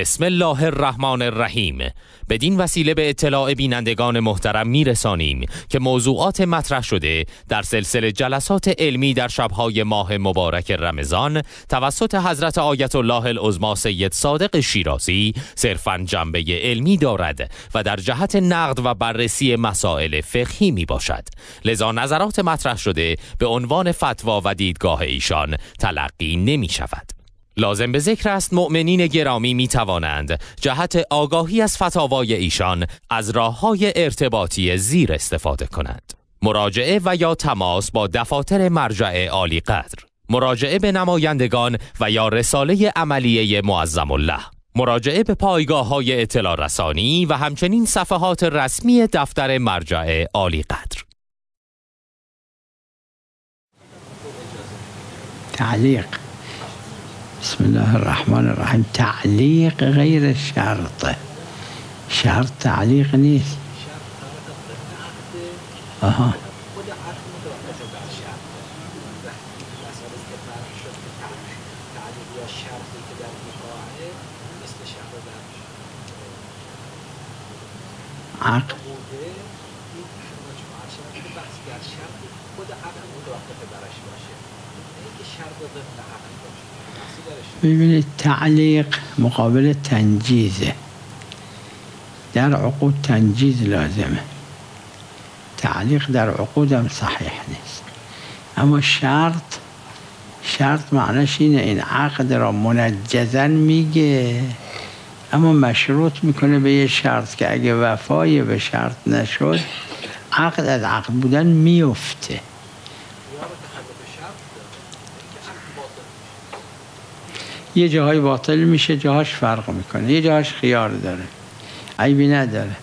بسم الله الرحمن الرحیم. بدین وسیله به اطلاع بینندگان محترم میرسانیم که موضوعات مطرح شده در سلسله جلسات علمی در شبهای ماه مبارک رمضان توسط حضرت آیت الله العظما سید صادق شیرازی صرفا جنبه علمی دارد و در جهت نقد و بررسی مسائل فقهی می باشد لذا نظرات مطرح شده به عنوان فتوا و دیدگاه ایشان تلقی نمی شود لازم به ذکر است مؤمنین گرامی می توانند جهت آگاهی از فتاوای ایشان از راه های ارتباطی زیر استفاده کنند. مراجعه و یا تماس با دفاتر مرجع عالی قدر. مراجعه به نمایندگان و یا رساله عملیه معظم الله مراجعه به پایگاه های اطلاع رسانی و همچنین صفحات رسمی دفتر مرجع عالی قدر. تعلیق. بسم الله الرحمن الرحيم. تعليق غير الشرط. شرط تعليق نيس أها. عقد ببینید تعلیق مقابل تنجیزه. در عقود تنجیز لازمه. تعلیق در عقود هم صحیح نیست. اما شرط شرط معناش اینه این عقد را منجزن میگه اما مشروط می‌کنه به یه شرط که اگه وفای به شرط نشد عقد از عقد بودن میفته. یه جاهای باطل میشه جاهاش فرق می‌کنه. یه جاهاش خیار داره عیبی نداره.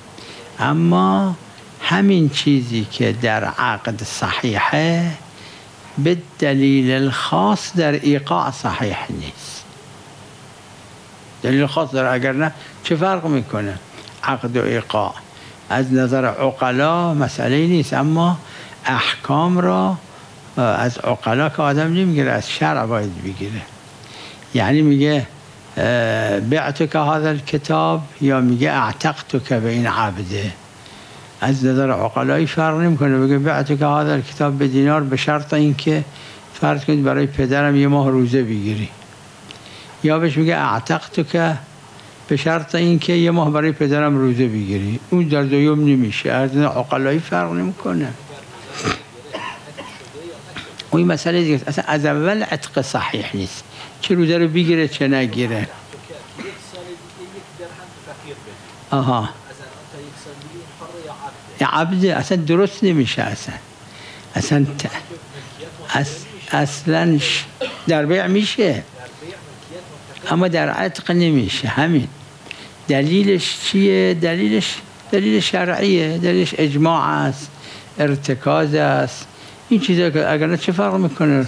اما همین چیزی که در عقد صحیحه به دلیل الخاص در ایقاع صحیح نیست. دلیل خاص داره اگر نه چه فرق می‌کنه؟ عقد و ایقاع. از نظر عقلا مسئله نیست اما احکام را از عقلا که آدم نمی‌گیره از شرع باید بگیره. یعنی میگه بعت که هذا کتاب یا میگه اعتقت که به این عبده از نظر عقلایی فرق نمی‌کنه بگه بعت که هذا کتاب به دینار به شرط اینکه فرض کنید برای پدرم یه ماه روزه بگیری. یا بهش میگه اعتقت که به شرط اینکه یه ماه برای پدرم روزه بگیری. اون در دویم نمیشه از نظر عقلایی فرق نمی‌کنه. اون مسئله دیگه اصلا از اول عتق صحیح نیست. چه روزه رو بگیره چه نگیره. آها. یا عبده اصلا درست نمیشه اصلا. اصلا. اصلا در بیع میشه. اما در عتق نمیشه. همین. دلیلش چیه؟ دلیلش دلیل شرعیه. دلیلش اجماع است ارتکاز است. این چیزا که اگر چه فرق می‌کنه؟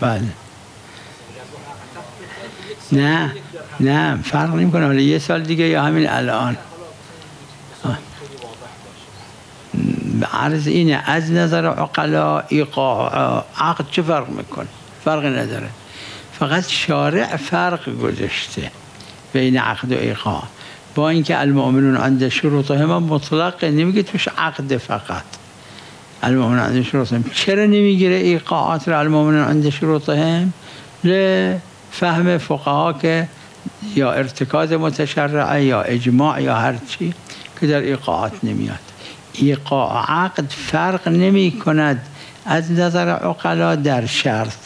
بله. نه نه فرق نمی‌کنه. حالا یه سال دیگه یا همین الان. عرض اینه از نظر عقلا ایقاع عقد چه فرق می‌کنه؟ فرق نداره. فقط شارع فرق گذاشته بین عقد و ایقاع. با اینکه المؤمنون عند شروطهم مطلق نمیگه توش عقد فقط. المؤمنون عند شروطهم. چرا نمی‌گیره ایقاعات را المؤمنون عند شروطهم؟ لفهم فقها که یا ارتکاز متشرعه یا اجماع یا هر چی که در ایقاعات نمیاد. ایقاع عقد فرق نمی کند از نظر عقلا در شرط.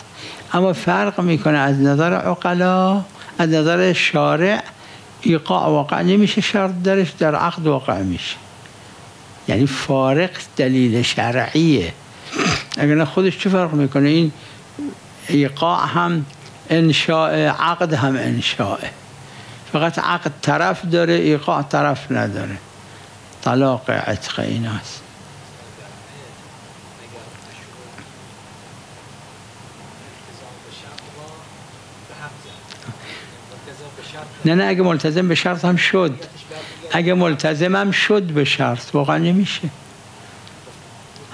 اما فرق می‌کنه از نظر عقلا از نظر شارع. ایقاع واقع نمیشه شرط درش در عقد واقع میشه. یعنی فارق دلیل شرعیه. اگر نه خودش چه فرق می‌کنه؟ این ایقاع هم انشاء عقد هم انشاء. فقط عقد طرف داره ایقاع طرف نداره. طلاق عتق ایناست نه نه اگه ملتزم به شرط هم شد. اگه ملتزم هم شد به شرط واقعا نمیشه.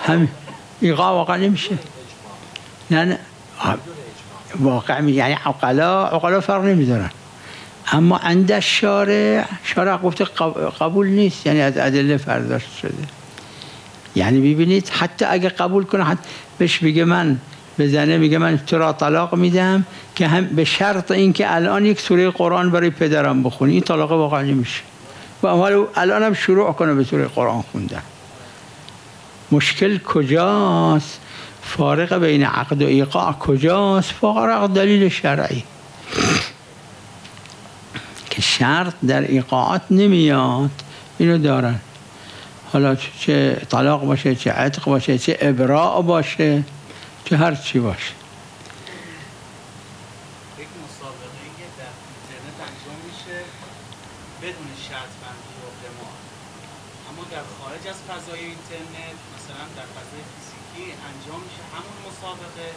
هم ایقا واقعا نمیشه. نه نه. واقعا یعنی عقلا عقلا فرق نمیدارن. اما عند شارع شارع گفته قبول نیست یعنی از ادله فرداشت شده. یعنی ببینید حتی اگه قبول کنه حتی بهش بگه من بزنه میگه من تو را طلاق میدم که هم به شرط اینکه الان یک سوره قرآن برای پدرم بخونی این طلاق واقعا نمیشه. و الان هم شروع کنه به سوره قرآن خوندن. مشکل کجاست؟ فارق بین عقد و ایقاع کجاست؟ فارق دلیل شرعی. که شرط در ایقاعات نمیاد اینو دارن. حالا چه طلاق باشه چه عتق باشه چه ابراع باشه چه هر چی باشه بدون شرط بندی و قمار اما در خارج از فضای اینترنت مثلا در فضای فیزیکی انجام میشه همون مسابقه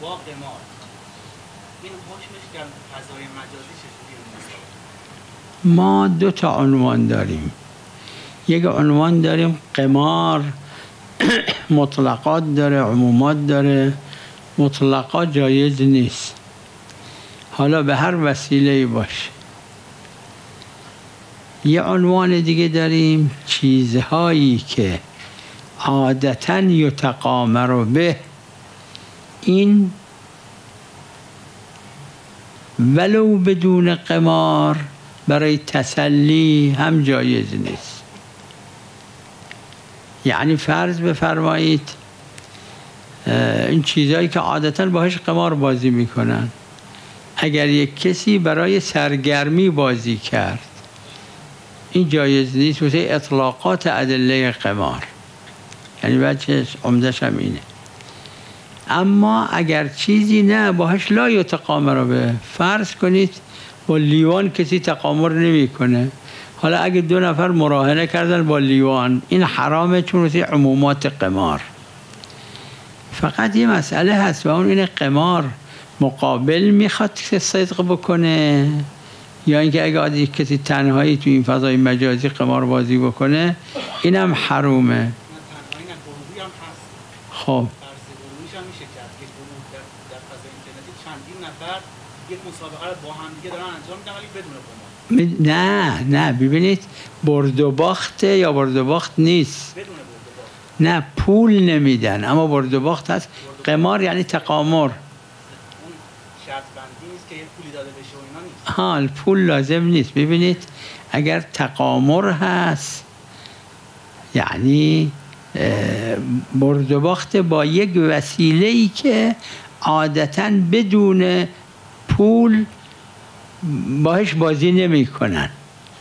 با قمار این حکمش در فضای مجازی چجوری ما دو تا عنوان داریم. یک عنوان داریم قمار مطلقات داره عمومات داره. مطلقات جایز نیست. حالا به هر وسیله باشه. یه عنوان دیگه داریم چیزهایی که عادتا یتقامر به این ولو بدون قمار برای تسلی هم جایز نیست. یعنی فرض بفرمایید این چیزهایی که عادتا باهاش قمار بازی می‌کنن. اگر یک کسی برای سرگرمی بازی کرد این جایز نیست واسه اطلاقات ادله قمار. یعنی بچه عمدش هم اینه. اما اگر چیزی نه باهاش لا یتقامر به فرض کنید با لیوان کسی تقامر نمی‌کنه. حالا اگه دو نفر مراهنه کردن با لیوان این حرامه چون واسه عمومات قمار. فقط یه مسئله هست و اون این قمار مقابل می‌خواد که صدق بکنه. یا اینکه اگه عادی کسی تنهایی تو این فضای مجازی قمار بازی بکنه اینم حرومه. خب. نه نه ببینید برد و باخته یا برد و باخت نیست. نه پول نمیدن اما برد و باخت هست. قمار یعنی تقامر. حال پول لازم نیست. ببینید اگر تقامر هست یعنی برد و باخت با یک وسیله ای که عادتا بدون پول باهش بازی نمی کنن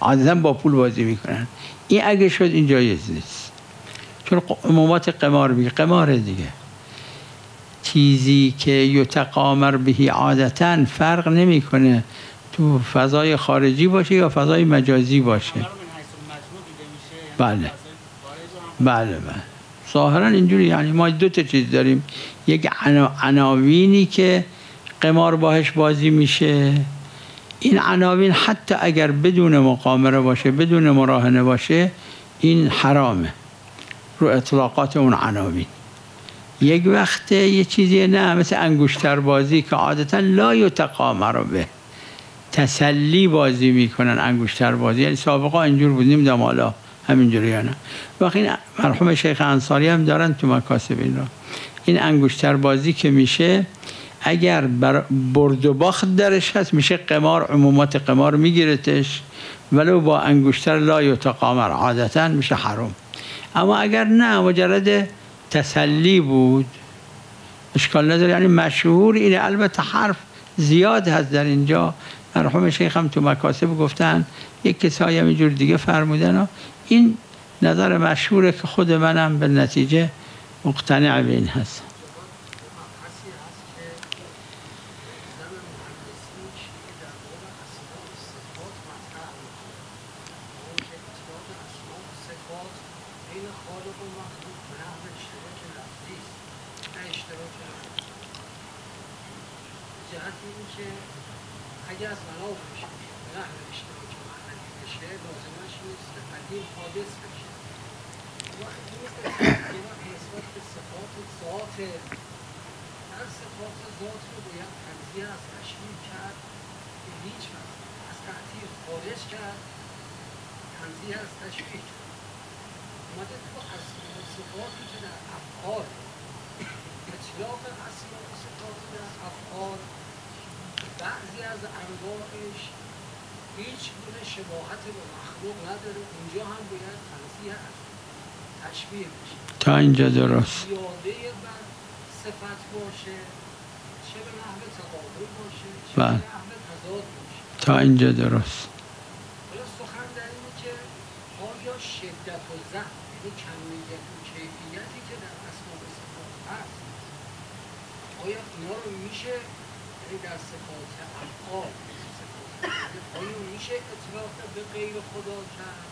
عادتا با پول بازی می‌کنن. این اگه شد این جایز نیست. چون عمومات قمار میگه قمار دیگه. چیزی که یتقامر بهی عادتا فرق نمی‌کنه تو فضای خارجی باشه یا فضای مجازی باشه. بله. بله بله. ظاهرا اینجوری یعنی ما دو تا چیز داریم. یک عناوینی که قمار باهش بازی میشه. این عناوین حتی اگر بدون مقامره باشه بدون مراهنه باشه این حرامه. رو اطلاقات اون عناوین. یک وقته یه چیزی نه مثل انگوشتر بازی که عادتا لا یتقامر به تسلی بازی می‌کنن انگوشتر بازی. یعنی سابقا اینجور بود نمی‌دونم حالا همینجوری یا نه. وقتی مرحوم شیخ انصاری هم دارن تو مکاسب این را. این انگوشتر بازی که میشه اگر بر برد و باخت درش هست میشه قمار عمومات قمار میگیرتش. ولو با انگشتر لا یتقامر عادتا میشه حرام. اما اگر نه مجرد تسلی بود اشکال نداره. یعنی مشهور اینه. البته حرف زیاد هست در اینجا. مرحوم شیخ هم تو مکاسب گفتن. یک کسایی هم اینجور دیگه فرمودن. این نظر مشهوره که خود منم به نتیجه مقتنع به این هست اگه از منابش به نحو اشتراک معنوی بشه لازمش نیست که قدیم حادث بشه. نسبت به صفات ذات هر صفات ذات رو باید تنزیه از تشکیل کرد که هیچ وقت از تعطیل خارج کرد تنزیه از تشکیل کرد. اومده تو از صفاتی که در افعال اطلاق اسماء صفات در افعال بعضی از انواعش هیچ گونه شباهت به مخلوق نداره. اونجا هم باید از تشبیه بشه. تا اینجا درست. زیاده بر صفت باشه چه به نحو تقابل باشه چه بله. به نحو تضاد باشه. تا اینجا درست. حالا سخن در اینه که آیا شدت و ضعف یعنی کمیت و کیفیتی که در اسماء و صفات هست آیا اینا رو میشه یعنی در صفات افعال آیا میشه اطلاق به غیر خدا کرد؟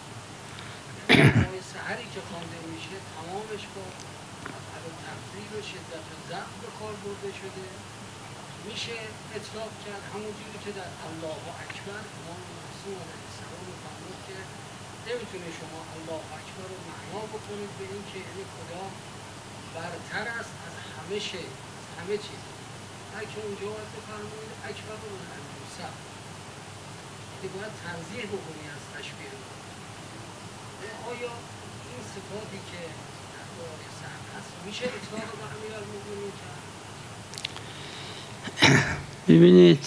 آیه سحری که خوانده میشه تمامش با افعال و تفضیل و شدت ضعف به کار برده شده. میشه اطلاق کرد همون جوری که در الله اکبر امام معصوم علیه السلام فرمود که نمی‌تونه شما الله اکبر رو معنا بکنید به این که یعنی خدا برتر است از همه شی. همه چیز. بلکه اونجا باید بفرمایید اکبر من یوسف یعنی باید تنزیه بکنی از تشبیه آیا این صفاتی که در قرآن سهر هست میشه اطلاق به امیر المؤمنین کرد ببینید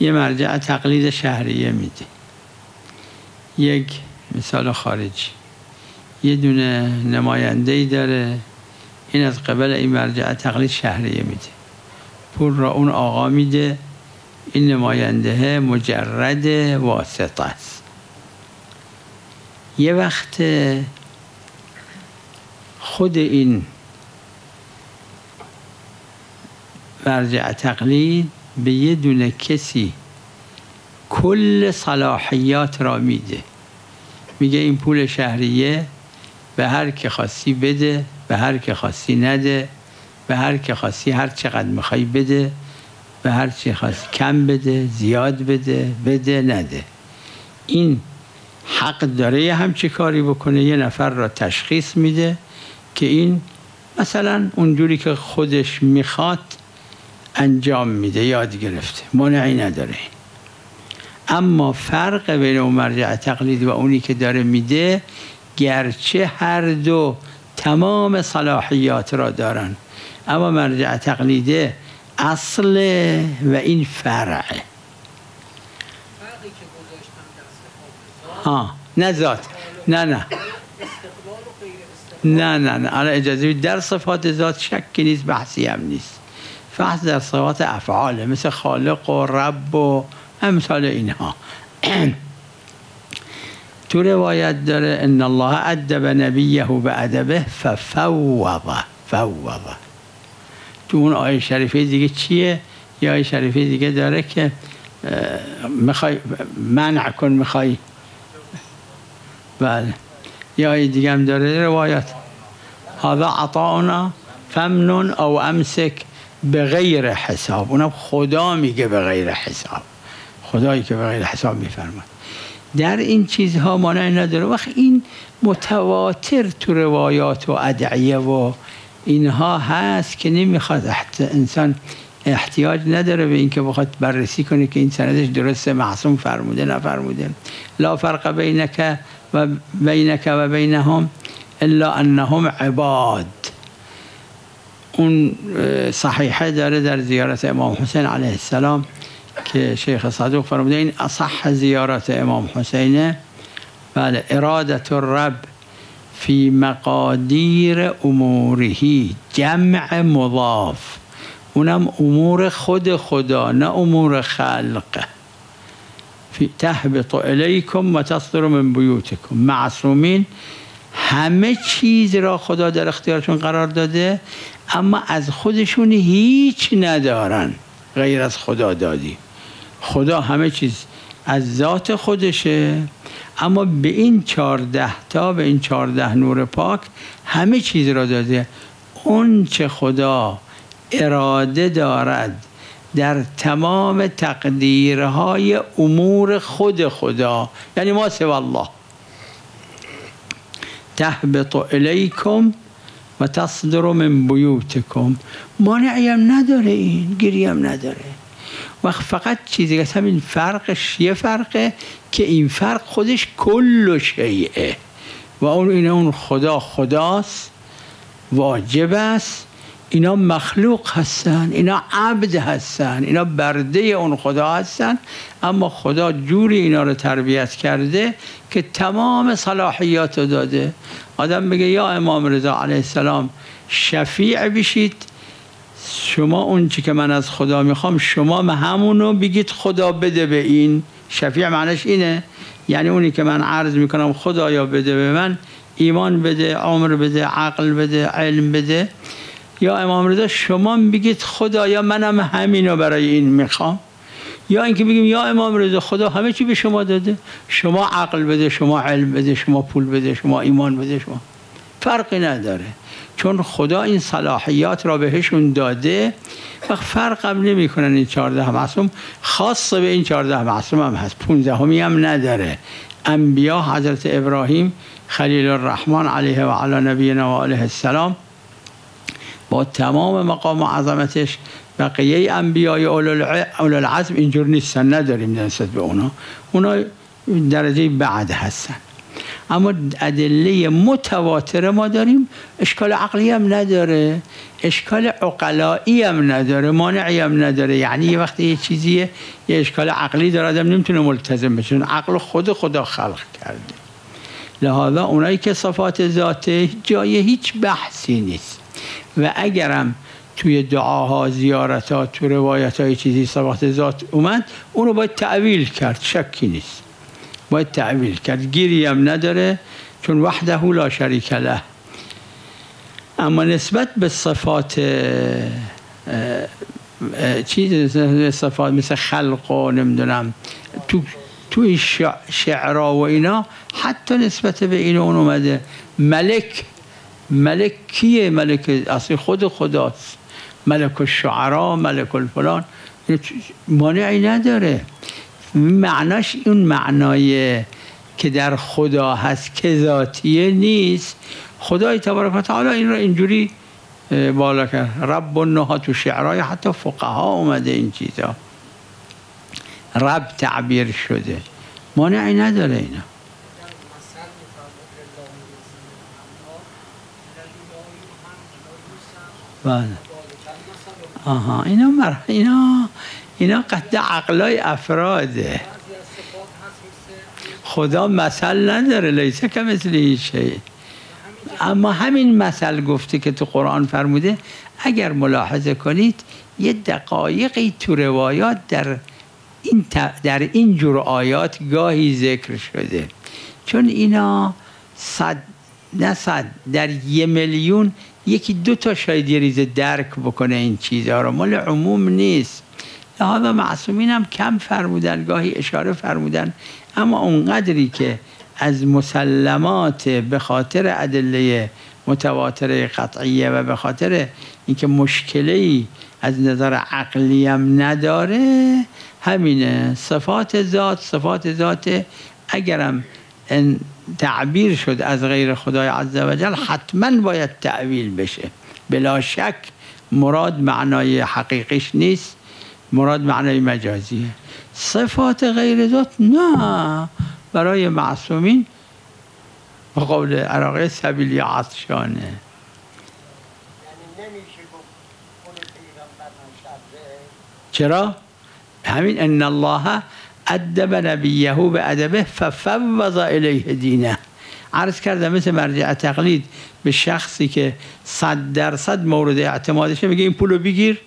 یه مرجع تقلید شهریه میده. یک مثال خارجی. یه دونه نماینده ای داره. این از قبل این مرجع تقلید شهریه میده. پول را اون آقا میده. این نماینده مجرد واسطه است. یه وقت خود این مرجع تقلید به یه دونه کسی کل صلاحیات را میده. میگه این پول شهریه به هر که خواستی بده. به هر که خواستی نده به هر که خواستی هر چقدر می‌خوای بده به هر چی خواستی کم بده زیاد بده بده نده. این حق داره یه همچی کاری بکنه یه نفر را تشخیص میده که این مثلا اونجوری که خودش می‌خواد انجام میده یاد گرفته. مانعی نداره. اما فرق بین اون مرجع تقلید و اونی که داره میده گرچه هر دو تمام صلاحیات را دارن. اما مرجع تقلیده اصل و این فرعه. ها نه ذات. نه نه. نه نه نه. الان اجازه. در صفات ذات شکی نیست بحثی هم نیست. فحص در صفات افعاله. مثل خالق و رب و امثال اینها. تو روایت داره ان الله ادب نبیه به ادبه ففوضه فوضه تو اون آیه شریفه دیگه چیه؟ یا آیه شریفه دیگه داره که می‌خوای منع کن می‌خوای. بله. یا آیه دیگه هم داره روایات هذا عطاؤنا فمنن او امسک به غیر حساب. اونم خدا میگه به غیر حساب. خدایی که به غیر حساب میفرماد در این چیزها مانع نداره. وقت این متواتر تو روایات و ادعیه و اینها هست که نمی‌خواد. انسان احتیاج نداره به اینکه بخواد بررسی کنه که این سندش درسته معصوم فرموده نفرموده. لا فرق بینک و بینک و بینهم الا انهم عباد. اون صحیحه داره در زیارت امام حسین علیه السلام. که شیخ صدوق فرموده این اصح زیارت امام حسینه. بله ارادت الرب فی مقادیر امورهی جمع مضاف. اونم امور خود خدا نه امور خلق. فی تهبط الیکم و تصدر من بیوتکم. معصومین همه چیز را خدا در اختیارشون قرار داده اما از خودشون هیچ ندارن. غیر از خدا دادی. خدا همه چیز از ذات خودشه. اما به این چارده تا به این چارده نور پاک همه چیز را داده. اون چه خدا اراده دارد در تمام تقدیرهای امور خود خدا. یعنی ما سوا الله. تهبط الیکم و تصدر من بیوتکم. مانعی هم نداره این گیری هم نداره. وقت فقط چیزی که همین فرقش یه فرقه که این فرق خودش کل شیعه. و اون این اون خدا خداست واجب است. اینا مخلوق هستن اینا عبد هستن اینا برده اون خدا هستن. اما خدا جوری اینا رو تربیت کرده که تمام صلاحیات رو داده. آدم بگه یا امام رضا علیه السلام شفیع بشید شما اون چی که من از خدا می‌خوام شما همونو بگید خدا بده به این. شفیع معنیش اینه. یعنی اونی که من عرض می‌کنم خدایا بده به من ایمان بده عمر بده عقل بده علم بده. یا امام رضا شما بگید خدایا منم همینو برای این می‌خوام. یا اینکه بگیم یا امام رضا خدا همه چی به شما داده. شما عقل بده شما علم بده شما پول بده شما ایمان بده شما. فرقی نداره. چون خدا این صلاحیات را بهشون داده و فرق هم نمی کنن این چارده معصوم. خاص به این چارده معصوم هم هست. پونزه همی هم نداره. انبیا حضرت ابراهیم خلیل الرحمن علیه و علی نبینا و علیه السلام با تمام مقام و عظمتش بقیه انبیای اولوالعظم اینجور نیستن. نداریم نسبت به اونا. اونا درجه بعد هستن. اما ادله متواتر ما داریم. اشکال عقلی هم نداره. اشکال عقلایی هم نداره. مانعی هم نداره. یعنی یه وقتی یه چیزیه یه اشکال عقلی داره آدم نمی‌تونه ملتزم بشه. عقل خود خدا خلق کرده. لحاظا اونایی که صفات ذاته جای هیچ بحثی نیست. و اگرم توی دعاها زیارتها تو روایت های چیزی صفات ذات اومد اونو باید تعویل کرد. شکی نیست. باید تعویل کرد. گیری هم نداره چون وحده لا شریک له. اما نسبت به صفات چیز صفات مثل خلق و نمی‌دونم تو توی شعرا و اینا حتی نسبت به این اون اومده. ملک ملک کیه؟ ملک اصلی خود خداست. ملک الشعرا ملک الفلان. مانعی نداره. معناش اون معنای که در خدا هست که ذاتیه نیست. خدای تبارک و تعالی این را اینجوری بالا کرد. رب و تو شعرهای حتی فقها اومده این چیزا. رب تعبیر شده. مانعی نداره اینا. بله. آها اینا مر... اینا اینا قد عقلای افراده. خدا مثل نداره لیسه که مثل شیء اما همین مثل گفته که تو قرآن فرموده اگر ملاحظه کنید یه دقایقی تو روایات در این در این جور آیات گاهی ذکر شده. چون اینا صد نه صد در یه میلیون یکی دو تا شاید یه درک بکنه این چیزها رو. مال عموم نیست. لحاظا معصومین هم کم فرمودن گاهی اشاره فرمودن. اما اونقدری که از مسلمات به خاطر ادله متواتر قطعیه و به خاطر اینکه مشکلی از نظر عقلی هم نداره همینه. صفات ذات صفات ذات اگرم تعبیر شد از غیر خدای عزوجل حتما باید تعویل بشه. بلا شک مراد معنای حقیقیش نیست. مراد معنای مجازیه صفات غیر ذات نه. برای معصومین به قول عراقی سبیلی عطشانه. چرا؟ همین ان الله ادب نبیه به ادبه ففوض الیه دینه. عرض کردم مثل مرجع تقلید به شخصی که صد درصد مورد اعتمادشه میگه این پولو بگیر.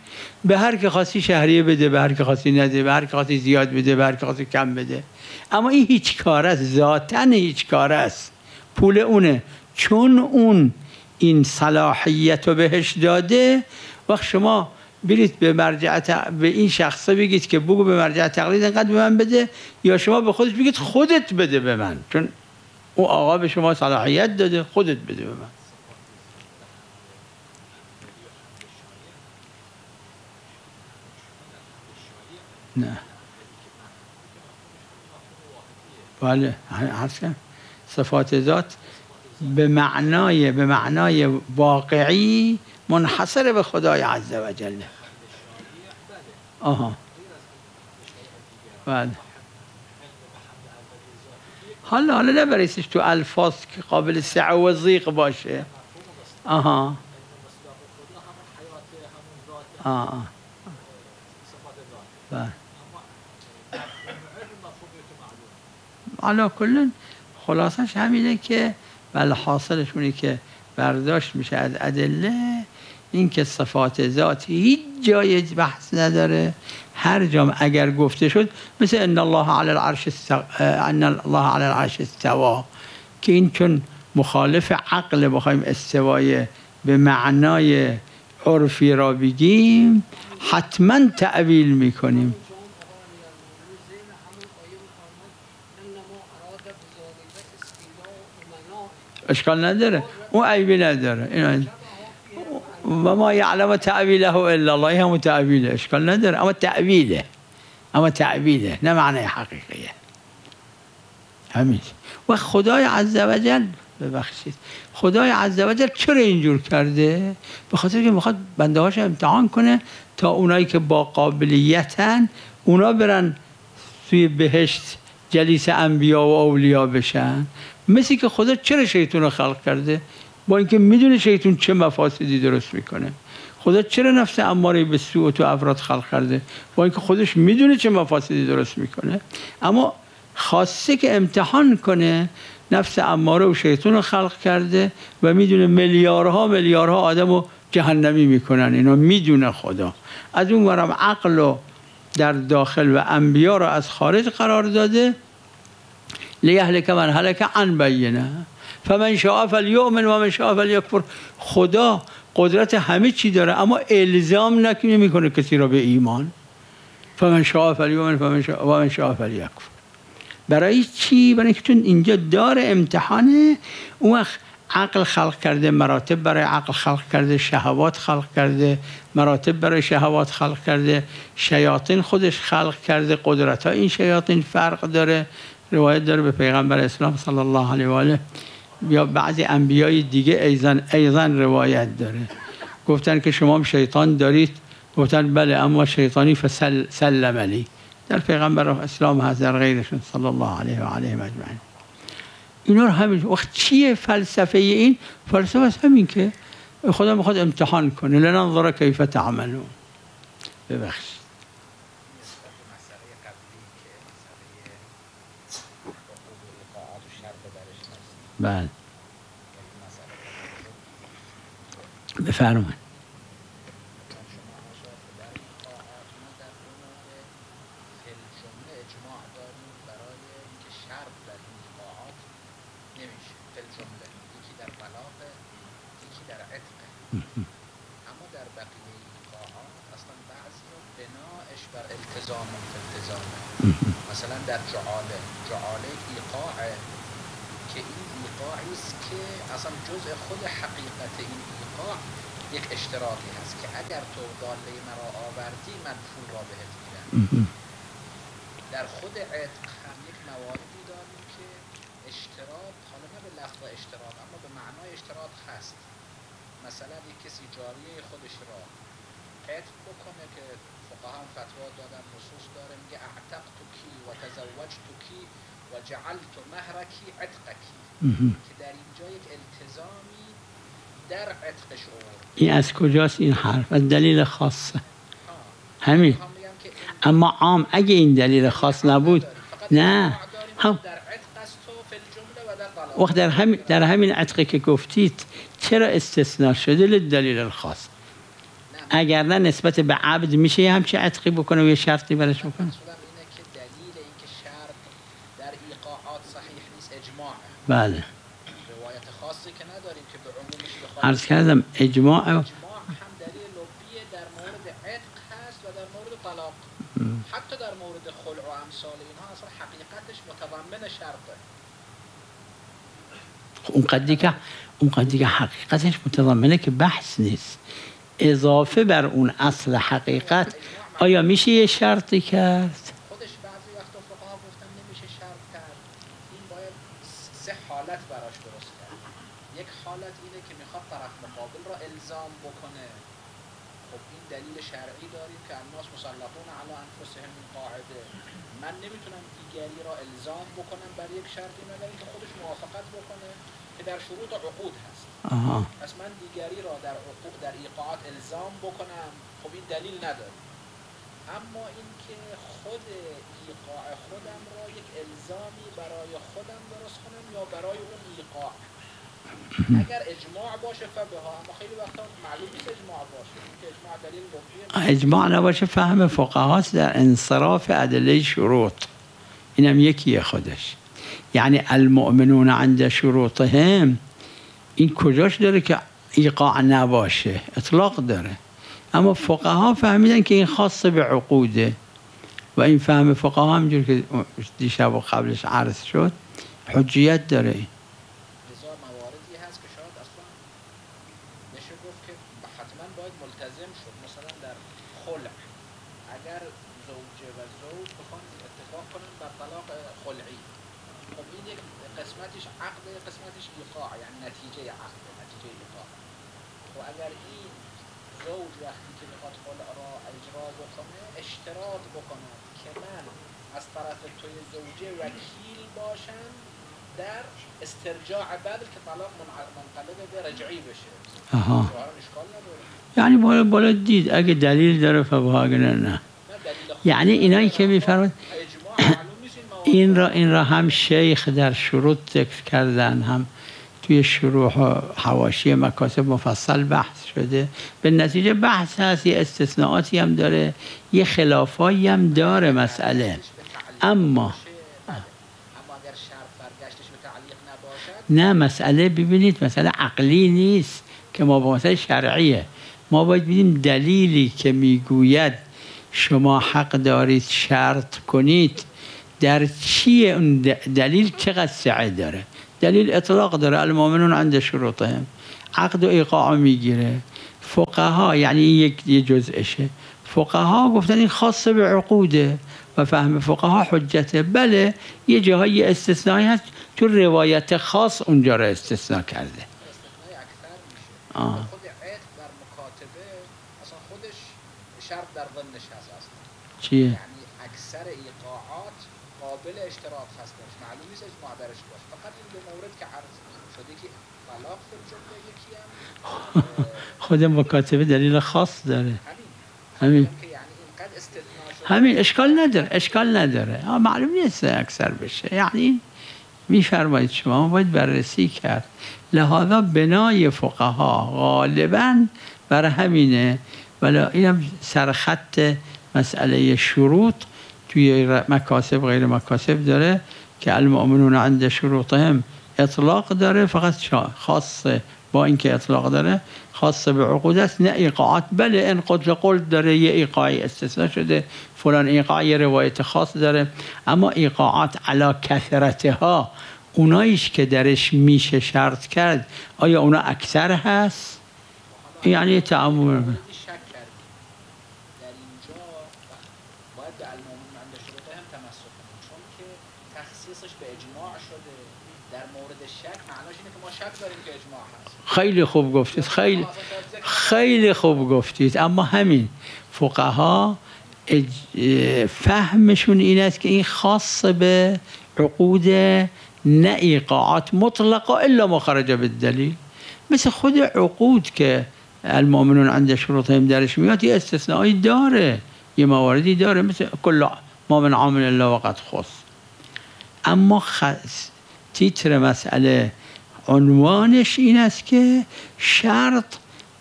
به هر که خواستی شهریه بده به هر که خواستی نده به هر که خواستی زیاد بده به هر که خواستی کم بده. اما این هیچ کار است ذاتن هیچ کار است. پول اونه. چون اون این صلاحیت رو بهش داده وقت شما برید به مرجع به این شخصه بگید که بگو به مرجع تقلید انقدر به من بده یا شما به خودش بگید خودت بده به من. چون او آقا به شما صلاحیت داده خودت بده به من. نه بله کردم. صفات ذات به معنای به معنای واقعی منحصر به خدای عز و جل آها بله حالا حالا نبریسش تو الفاظ که قابل سعه و ضیق باشه آها آه. آه. بله علا کلن خلاصش همینه که بله حاصلش اونه که برداشت میشه از ادله این که صفات ذات هیچ جای بحث نداره. هر جام اگر گفته شد مثل ان الله علی العرش استو... ان الله علی العرش استوا که این چون مخالف عقل بخوایم استوای به معنای عرفی را بگیم حتما تعویل می‌کنیم. اشکال نداره. اون عیبی نداره. این و ما یعلم تعویله الا الله. همون تعویله اشکال نداره. اما تعویله اما تعویله نه معنی حقیقیه. همین. و خدای عز و جل ببخشید. خدای عز و جل چرا اینجور کرده؟ به خاطر که می‌خواد بنده هاش امتحان کنه تا اونایی که با قابلیتن اونا برن توی بهشت جلیس انبیا و اولیا بشن. مثل که خدا چرا شیطون رو خلق کرده؟ با اینکه می‌دونه شیطون چه مفاسدی درست می‌کنه. خدا چرا نفس اماره به سوء تو افراد خلق کرده؟ با اینکه خودش می‌دونه چه مفاسدی درست می‌کنه. اما خاصه که امتحان کنه نفس اماره و شیطون رو خلق کرده و می‌دونه میلیاردها میلیاردها آدم رو جهنمی می‌کنن. اینا می‌دونه خدا. از اون ورم عقل و در داخل و انبیا رو از خارج قرار داده لیهلک من هلک عن بینه فمن شاء فلیؤمن و من شاء فلیکفر خدا قدرت همه چی داره اما الزام نکنه می‌کنه کسی را به ایمان. فمن شاء فلیؤمن و من شاء فلیکفر برای چی؟ برای اینکه چون اینجا دار امتحانه. اون وقت عقل خلق کرده مراتب برای عقل خلق کرده شهوات خلق کرده مراتب برای شهوات خلق کرده شیاطین خودش خلق کرده قدرت ها این شیاطین فرق داره. روایت داره به پیغمبر اسلام صلی الله علیه و آله یا بعضی انبیای دیگه ایزن ایزن روایت داره. گفتن که شما هم شیطان دارید. گفتن بله اما شیطانی فسل سلم علی. در پیغمبر اسلام هست در غیرشون صلی الله علیه و آله مجمعین. اینا رو همین وقت چیه فلسفه این؟ فلسفه است همین که خدا می‌خواد امتحان کنه. لننظر کیف تعملون. ببخشید بله بفرمایید اما در بقیه ایقاعات اصلا بعضی بناش بر التزام التزامه. مثلا در جعاله. جعاله این ایقاعی است که اصلا جزء خود حقیقت این ایقاع یک اشتراطی هست که اگر تو داله مرا آوردی من پول را بهت میدم. در خود عتق هم یک مواردی داریم که اشتراط حالا نه به لفظ اشتراط اما به معنای اشتراط هست. مثلا یک کسی جاریه خودش را عتق بکنه که فقها هم فتوا دادن نصوص داره میگه اعتقت کی و تزوجت کی و جعلت مهرکی عتقکی. که در اینجا یک التزامی در عتقش آورد. این از کجاست این حرف؟ از دلیل خاصه همین. اما عام اگه این دلیل خاص نبود نه. هم. عتق وقت در همین در همین عتقه که گفتید چرا استثناء شده دلیل الخاص اگر نه نسبت به عبد میشه یه همچی عتقی بکنه و یه شرطی برش بکنه مقصودم اینه که دلیل اینکه شرط در ایقاعات صحیح نیست اجماع بله روایت خاصی که نداریم که به عمومش بخواد. عرض کردم اجماع اجماع هم دلیل لبیه در مورد عتق هست و در مورد طلاق. حتی در مورد خلع و امثال اینها اصلا حقیقتش متضمن شرطه اون قدی که اون قدی که حقیقتش متضمنه که بحث نیست. اضافه بر اون اصل حقیقت آیا میشه یه شرطی کرد خودش بعضی وقتا فقها گفتن نمیشه شرط کرد این باید سه حالت براش درست کرد یک حالت اینه که می‌خواد طرف مقابل را الزام بکنه خب این دلیل شرعی داریم که الناس مسلطون علی انفسهم این قاعده من نمی‌تونم دیگری را بکنم بر یک شرطی مگر اینکه خودش موافقت بکنه که در شروط عقود هست. آها. پس من دیگری را در عقود در ایقاعات الزام بکنم. خب این دلیل نداره. اما اینکه خود ایقاع خودم را یک الزامی برای خودم درست کنم یا برای اون ایقاع اگر اجماع باشه فبها اما خیلی وقتا معلوم نیست اجماع باشه. که اجماع دلیل اجماع نباشه فهم فقهاست در انصراف ادله شروط. اینم یکیه خودش. یعنی المؤمنون عند شروطهم. این کجاش داره که ایقاع نباشه؟ اطلاق داره. اما فقها فهمیدن که این خاص به عقوده. و این فهم فقها همجور که دیشب و قبلش عرض شد حجیت داره لذا مواردی هست که شاید اصلا بشه گفت که حتما باید ملتزم شد مثلا در خلع اگر زوجه و زوج بخوان اتفاق کنن بر طلاق خلعی خب این یک قسمتش عقد قسمتش ایقاع یعنی نتیجه عقد نتیجه ایقاع خب اگر این زوج وقتی که می‌خواد خلع را اجرا بکنه اشتراط بکنه که من از طرف توی زوجه وکیل باشم در استرجاع بعد که طلاق منع- منقلب به رجعی بشه. آها. یعنی بالا بالا دید. اگه دلیل داره اگه نه نه. خود یعنی اینایی که. میفرماد. این را این را هم شیخ در شروط ذکر کردن هم توی شروع حواشی مکاسب مفصل بحث شده. به نتیجه بحث هست یه استثناءاتی هم داره یه خلافایی هم داره مسئله. اما نه مسئله ببینید مسئله عقلی نیست که ما با مسئله شرعیه. ما باید ببینیم دلیلی که می‌گوید شما حق دارید شرط کنید در چیه؟ اون دلیل چقدر سعه داره؟ دلیل اطلاق داره. المؤمنون عند شروطهم. عقد و ایقاع می‌گیره. فقها یعنی این یک یه جزءشه فقها گفتن این خاص به عقوده و فهم فقها حجته. بله یه جاهای استثنایی هست. تو روایت خاص اونجا را استثناء کرده. آه. خود عید در مکاتبه اصلا خودش شرط در ضمنش هست اصلا چیه؟ یعنی اکثر ایقاعات قابل اشتراط هستش معلوم نیست اجماع درش باشه فقط این دو مورد که عرض شده که طلاق فی الجمله یکی هم اه، خود مکاتبه دلیل خاص داره. همین. همین اشکال نداره اشکال نداره. معلوم نیست اکثر بشه. یعنی میفرمایید شما ما باید بررسی کرد. لحاظا بنای فقها غالبا بر همینه. ولی اینم سرخط مسئله شروط توی مکاسب غیر مکاسب داره که المؤمنون عند شروطهم اطلاق داره. فقط خاص با اینکه اطلاق داره خاص به عقود است. نه ایقاعات. بله ان قتل قول داره یه ایقاعی استثناء شده فلان ایقاع یه روایت خاص داره. اما ایقاعات علا کثرتها اوناییش که درش میشه شرط کرد آیا اونا اکثر هست؟ یعنی تعامل موردی شک کردیم در اینجا باید به المومن عند شروطه هم تمسک کنیم چون که تخصیصش به اجماع شده در مورد شک معناش اینه که ما شک داریم که اجماع هست خیلی خوب گفتید خیلی خیلی خوب گفتید. اما همین فقها فهمشون این است که این خاص به عقود نه ایقاعات مطلقه الا ما خرج بالدلیل. مثل خود عقود که المؤمنون عند شروطهم درش میاد یه استثنایی داره یه مواردی داره مثل کل ما من عامل الا وقت خص. اما خص تیتر مسئله عنوانش این است که شرط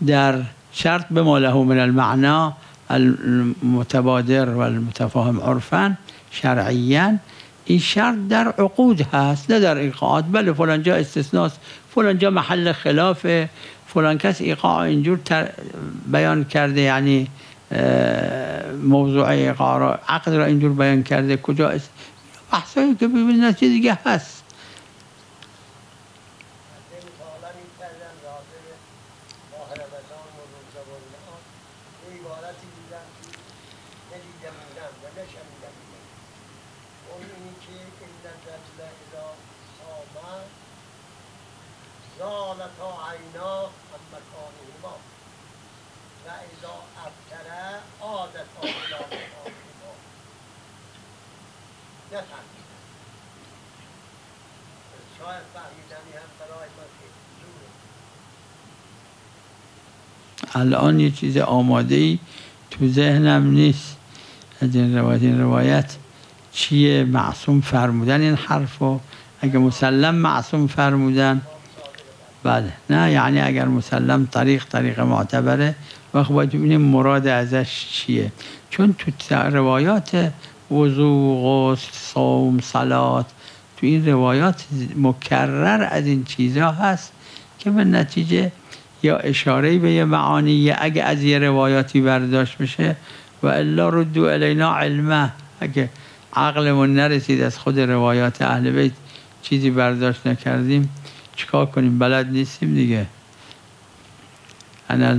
در شرط به ما له من المعنا المتبادر و المتفاهم عرفا شرعیا. این شرط در عقود هست نه در ایقاعات بله فلان جا استثناست فلان جا محل خلاف فلان کس ایقاع اینجور بیان کرده یعنی موضوع ایقاع را عقد را اینجور بیان کرده کجا است؟ بحثایی که ببینید نتیجه دیگه هست نمی‌توانم این کردن راجع به ماه رمضان و روزه و اینها. یه عبارتی دیدم که ندیده بودم و نشنیده بودم اون اینی که این الرجل اذا صام زالتا عینا عن مکانهما و اذا ابتر عادتا الى مکانهما نفهمیدم. شاید فهمیدنی هم برای زوره. الان یه چیز آماده ای تو ذهنم نیست. از این روایت این روایت چیه؟ معصوم فرمودن این حرفو. اگه مسلم معصوم فرمودن بله. نه یعنی اگر مسلم طریق طریق معتبره وقت باید ببینیم مراد ازش چیه. چون تو روایات وضوع غسل صوم صلات تو این روایات مکرر از این چیزها هست که به نتیجه یا اشاره به یه معانی اگه از یه روایاتی برداشت بشه و الا ردو الینا علمه. اگه عقلمون نرسید از خود روایات اهل بیت چیزی برداشت نکردیم. چیکار کنیم؟ بلد نیستیم دیگه. انا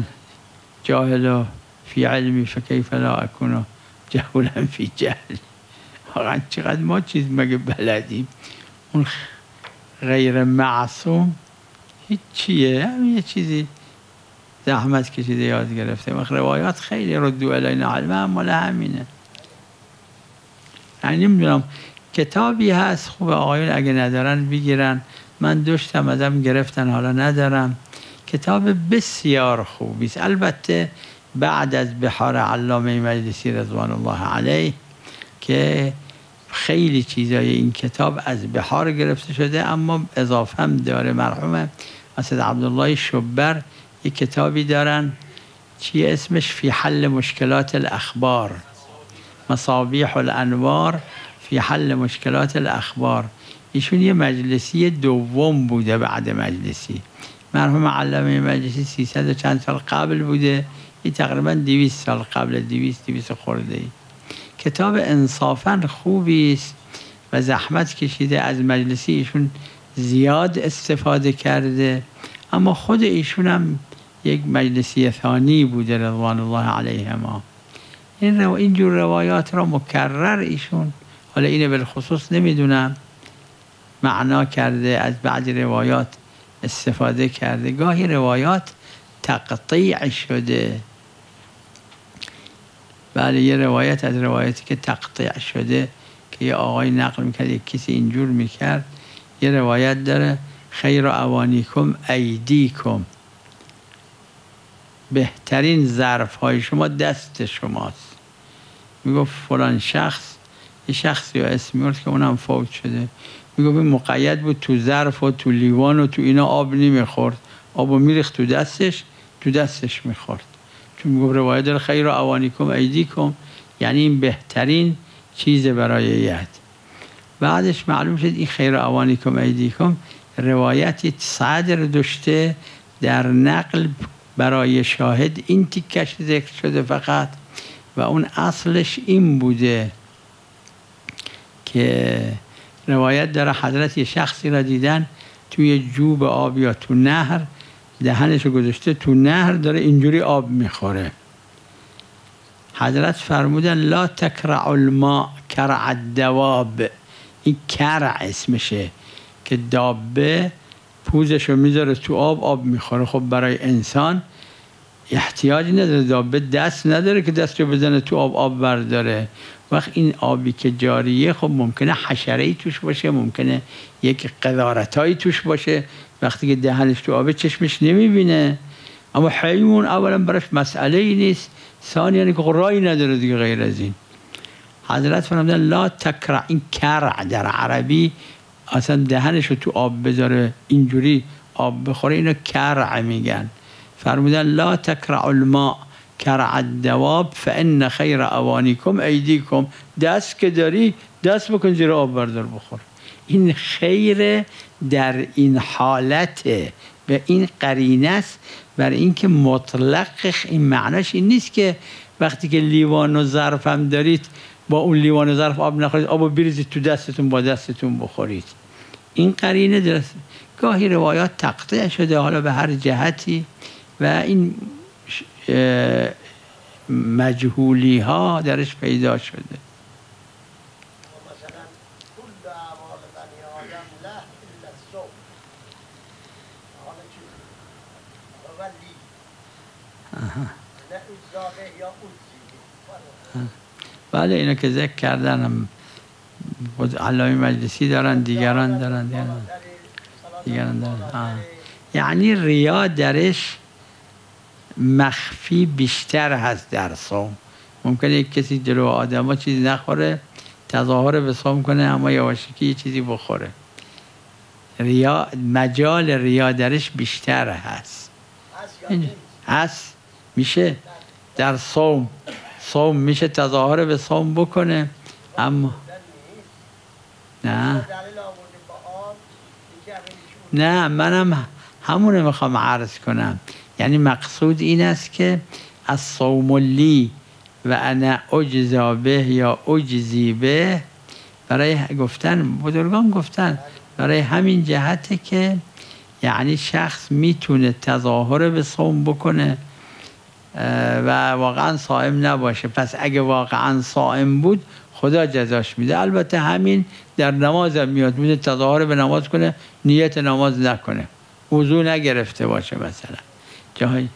جاهل فی علمی فکیف لا اکون جهولا فی جهلی واقعا چقدر ما چیز مگه بلدیم؟ اون غیر معصوم هیچ چیه همین یه چیزی زحمت کشیده یاد گرفته. وقت روایات خیلی ردو علینا علمه هم مال همینه. یعنی نمی‌دونم. کتابی هست خوب آقایون اگه ندارن بگیرن. من داشتم ازم گرفتن حالا ندارم. کتاب بسیار خوبی است. البته بعد از بحار علامه مجلسی رضوان الله علیه که خیلی چیزای این کتاب از بحار گرفته شده اما اضافه هم داره مرحوم اسد عبدالله شبر یک کتابی دارن چی اسمش فی حل مشکلات الاخبار. مصابیح الانوار فی حل مشکلات الاخبار. ایشون یه مجلسی دوم بوده بعد مجلسی. مرحوم علامه مجلسی 300 و چند سال قبل بوده. این تقریبا 200 سال قبل 200 200 خورده ای کتاب انصافا خوبی است و زحمت کشیده از مجلسی ایشون زیاد استفاده کرده. اما خود ایشون هم یک مجلسی ثانی بوده رضوان الله علیهما. این رو اینجور روایات را مکرر ایشون. حالا اینه بالخصوص نمی‌دونم. معنا کرده از بعض روایات استفاده کرده. گاهی روایات تقطیع شده. بله یه روایت از روایتی که تقطیع شده که یه آقای نقل می‌کرد یک کسی اینجور می‌کرد. یه روایت داره خیر اوانیکم ایدیکم. بهترین ظرف های شما دست شماست. می‌گفت فلان شخص یه شخصی رو اسم میورد که اونم فوت شده. می‌گفت مقید بود تو ظرف و تو لیوان و تو اینا آب نمی‌خورد. آبو میریخت تو دستش تو دستش می‌خورد. چون می‌گفت روایت داره خیر اوانیکم ایدیکم یعنی این بهترین چیز برای ید بعدش معلوم شد این خیر اوانیکم ایدیکم روایتی صدر داشته در نقل برای شاهد این تیکش ذکر شده فقط و اون اصلش این بوده که روایت داره حضرت یه شخصی را دیدن توی جوب آب یا تو نهر دهنش رو گذاشته تو نهر داره اینجوری آب می‌خوره. حضرت فرمودن لا تکرع الماء کرع الدواب. این کرع اسمشه که دابه پوزش رو می‌ذاره تو آب آب می‌خوره. خب برای انسان احتیاجی نداره دابه دست نداره که دست رو بزنه تو آب آب برداره. وقت این آبی که جاریه خب ممکنه حشره ای توش باشه ممکنه یک قدارت توش باشه. وقتی که دهنش تو آبه چشمش نمی‌بینه. اما حیوان اولا براش مسئله ای نیست. ثانیا یعنی که رای نداره دیگه غیر از این. حضرت فرمودن لا تکرع این کرع در عربی اصلا دهنش رو تو آب بذاره اینجوری آب بخوره اینو کرع میگن. فرمودن لا تکرع الماء کرع الدواب فان خیر اوانیکم ایدیکم. دست که داری دست بکن زیر آب بردار بخور. این خیر در این حالت به این قرینه است. بر اینکه مطلق این معناش این نیست که وقتی که لیوان و ظرف هم دارید با اون لیوان و ظرف آب نخورید آب بریزید تو دستتون با دستتون بخورید. این قرینه درست. گاهی روایات تقطیع شده حالا به هر جهتی. و این مجهولی ها درش پیدا شده. بله اینا که ذکر کردن هم خود علامه مجلسی دارن دیگران دارن. دیگران, دیگران دارن. یعنی ریا درش مخفی بیشتر هست در صوم. ممکنه یک کسی جلو آدم ها چیزی نخوره تظاهر به صوم کنه اما یواشکی یه چیزی بخوره. ریا مجال ریا درش بیشتر هست. هست؟ میشه؟ در صوم. صوم میشه تظاهر به صوم بکنه اما نه. نه منم همونه می‌خوام عرض کنم. یعنی مقصود این است که از صوم لی و انا اجزا به یا اجزی به برای برای بزرگان گفتن برای همین جهته که یعنی شخص می‌تونه تظاهر به صوم بکنه و واقعا صائم نباشه. پس اگه واقعا صائم بود خدا جزاش میده. البته همین در نماز هم میاد میده تظاهر به نماز کنه نیت نماز نکنه. وضو نگرفته باشه مثلا. جای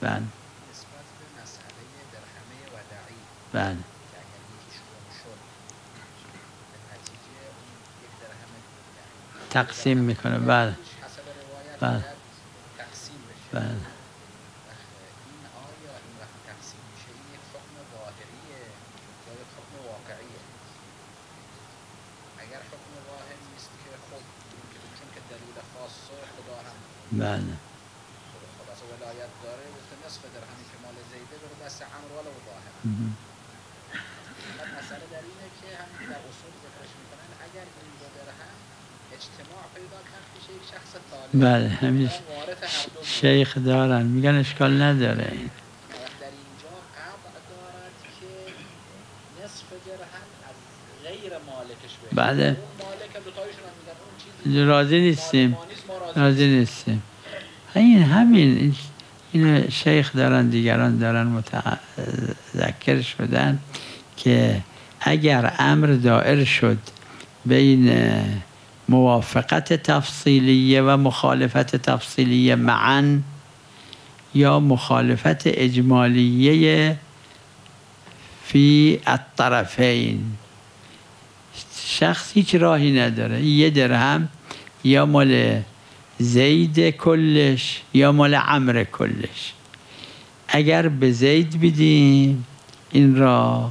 بله. بله. تقسیم می‌کنه. بله. بله. بله. این مسئله در اینه که همین در اصول ذکرش می‌کنن اگر این دو درهم اجتماع پیدا کرد میشه یک شخص طالب. بله همین. شیخ دارن میگن اشکال نداره. این در اینجا دارد که نصف درهم از غیر مالکش بشه. بله. اون مالک دوتایشون هم میگن اون چیزی راضی نیستیم. راضی نیستیم. این همین این- شیخ دارن دیگران دارن متذکر شدن که اگر امر دائر شد بین موافقت تفصیلیه و مخالفت تفصیلیه معا یا مخالفت اجمالیه فی الطرفین. شخص هیچ راهی نداره یه درهم یا مال زید کلش یا مال عمر کلش. اگر به زید بدیم این را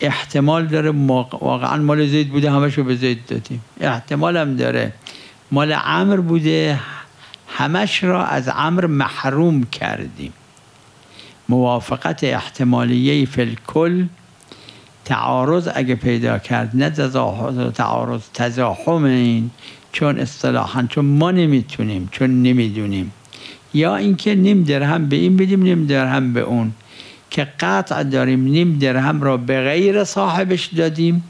احتمال داره واقعا مال زید بوده همشو به زید دادیم. احتمال هم داره. مال عمر بوده همش را از عمر محروم کردیم. موافقت احتمالیه فی الکل تعارض اگه پیدا کرد نه تعارض تزاحم این. چون اصطلاحا چون ما نمی‌تونیم چون نمی‌دونیم. یا اینکه نیم درهم به این بدیم نیم درهم به اون. که قطع داریم نیم درهم را به غیر صاحبش دادیم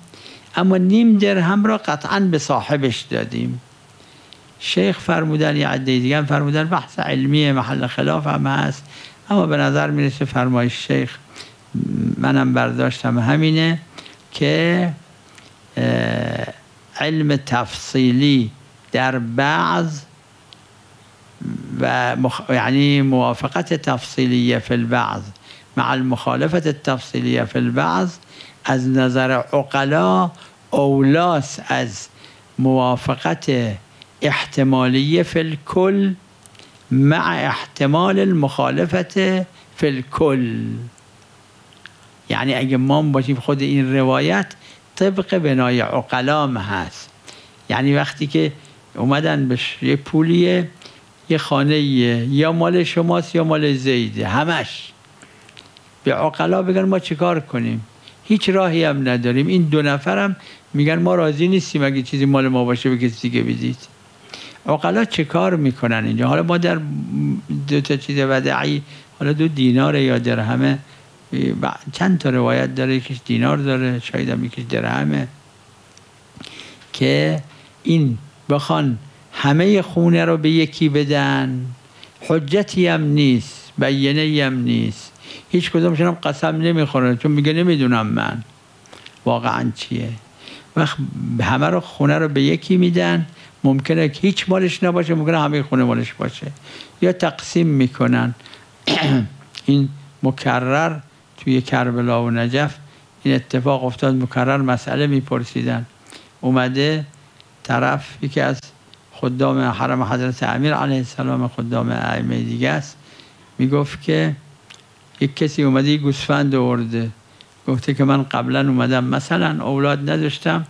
اما نیم درهم را قطعا به صاحبش دادیم. شیخ فرمودن یا عده دیگه فرمودن بحث علمی محل خلاف هم هست. اما به نظر می‌رسه فرمایش شیخ منم برداشتم همینه که علم تفصیلی در بعض و مخ... يعني موافقة تفصيلية في البعض. مع المخالفة التفصيلية في البعض از نظر عقلا أولاس از موافقة احتمالية في الكل مع احتمال المخالفة في الكل يعني اگه ما باشیم خود این روایت طبق بنای عقلام هست. یعنی وقتی که اومدن به یه پولیه یه خانه یا مال شماست یا مال زیده همش. به عقلا بگن ما چیکار کنیم؟ هیچ راهی هم نداریم. این دو نفرم میگن ما راضی نیستیم اگه چیزی مال ما باشه به کسی دیگه بدید. عقلا چه کار می‌کنن اینجا؟ حالا ما در دو تا چیز ودعی حالا دو دینار یا درهمه چند تا روایت داره یکیش دینار داره شاید هم یکیش درهمه که این بخوان همه خونه رو به یکی بدن حجتی هم نیست بیانه هم نیست. هیچ کدومشون هم قسم نمی‌خورن چون میگه نمی‌دونم من واقعا چیه. وقت همه رو خونه رو به یکی میدن ممکنه که هیچ مالش نباشه ممکنه همه خونه مالش باشه. یا تقسیم می‌کنن. این مکرر توی کربلا و نجف این اتفاق افتاد مکرر مسئله میپرسیدن. اومده طرف یکی از خدام حرم حضرت امیر علیه السلام خدام ائمه دیگه است می‌گفت که یک کسی اومده یک گوسفند آورده. گفته که من قبلا اومدم مثلا اولاد نداشتم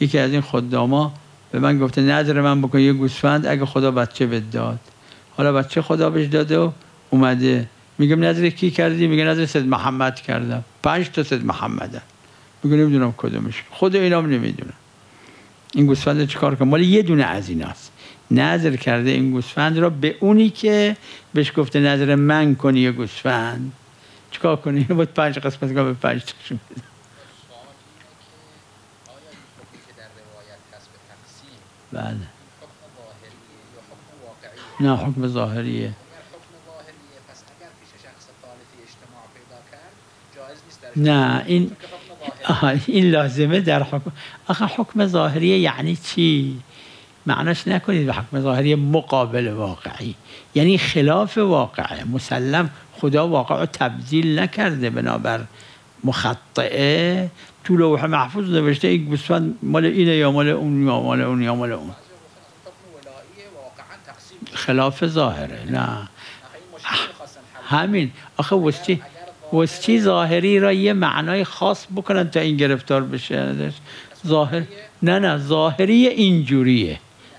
یکی از این خداما به من گفته نظر من بکن یه گوسفند اگه خدا بچه بد داد. حالا بچه خدا بهش داده و اومده. میگم نظر کی کردی؟ میگه نظر سید محمد کردم. پنج تا سید محمدن. میگه نمی‌دونم کدومش. خود اینام نمی‌دونم این گوسفند چیکار کنم مال یه دونه از ایناست. نظر کرده این گوسفند را به اونی که بهش گفته نظر من کنی یه گوسفند. چیکار کنی؟ باید پنج قسمت به پنج تاشون بده. سوال اینه که آیا این حکمی که در روایت هست به تقسیم بله حکم ظاهریه یا حکم واقعیه نه حکم ظاهریه اگر حکم ظاهریه پس اگر پیش شخص ثالثی اجتماع پیدا کرد جایز نیست در نه این ظاهری این لازمه در حکم آخه حکم ظاهریه یعنی چی؟ معناش نکنید به حکم ظاهری مقابل واقعی. یعنی خلاف واقعه مسلم خدا واقع رو تبدیل نکرده بنابر مخطئه. تو لوح محفوظ نوشته این گوسفند مال اینه یا مال اون یا مال اون یا مال اون. خلاف ظاهره. نه. همین. آخه وسطی وسطی ظاهری را یه معنای خاص بکنن تا این گرفتار بشه. ظاهر نه نه ظاهری اینجوریه.